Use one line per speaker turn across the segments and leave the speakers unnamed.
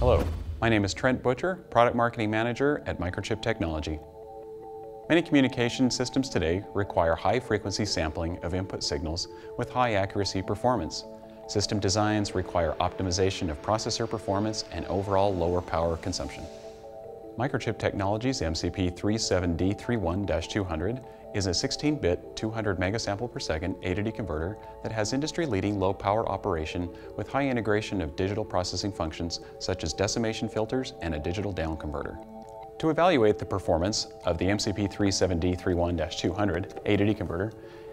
Hello, my name is Trent Butcher, Product Marketing Manager at Microchip Technology. Many communication systems today require high-frequency sampling of input signals with high accuracy performance. System designs require optimization of processor performance and overall lower power consumption. Microchip Technologies MCP37D31-200 is a 16-bit 200 megasample per second A to D converter that has industry-leading low power operation with high integration of digital processing functions such as decimation filters and a digital down converter. To evaluate the performance of the MCP37D31-200 A to D converter,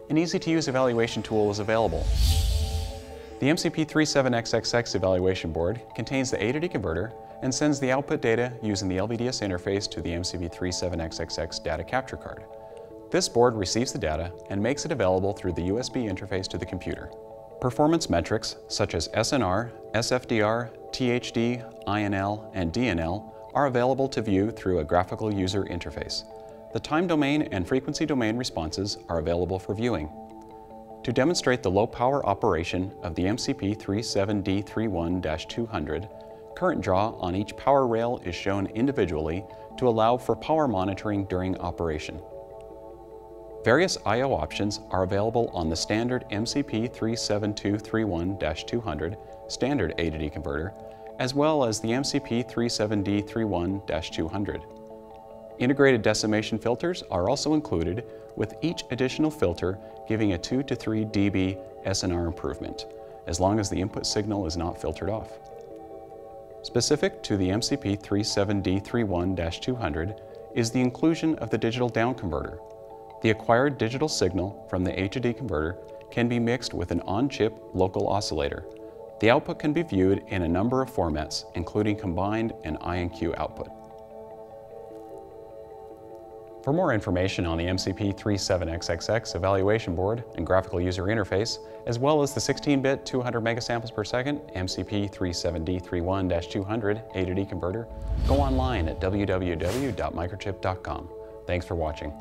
an easy-to-use evaluation tool is available. The MCP37XXX evaluation board contains the A to D converter and sends the output data using the LVDS interface to the MCP37XXX data capture card. This board receives the data and makes it available through the USB interface to the computer. Performance metrics such as SNR, SFDR, THD, INL, and DNL are available to view through a graphical user interface. The time domain and frequency domain responses are available for viewing. To demonstrate the low power operation of the MCP37D31-200, current draw on each power rail is shown individually to allow for power monitoring during operation. Various I.O. options are available on the standard MCP37231-200 standard A to D converter, as well as the MCP37D31-200. Integrated decimation filters are also included, with each additional filter giving a 2 to 3 dB SNR improvement, as long as the input signal is not filtered off. Specific to the MCP37D31-200 is the inclusion of the digital down converter. The acquired digital signal from the A to D converter can be mixed with an on-chip local oscillator. The output can be viewed in a number of formats, including combined and I/Q output. For more information on the MCP37XXX evaluation board and graphical user interface, as well as the 16-bit 200 megasamples per second MCP37D31-200 A to D converter, go online at www.microchip.com. Thanks for watching.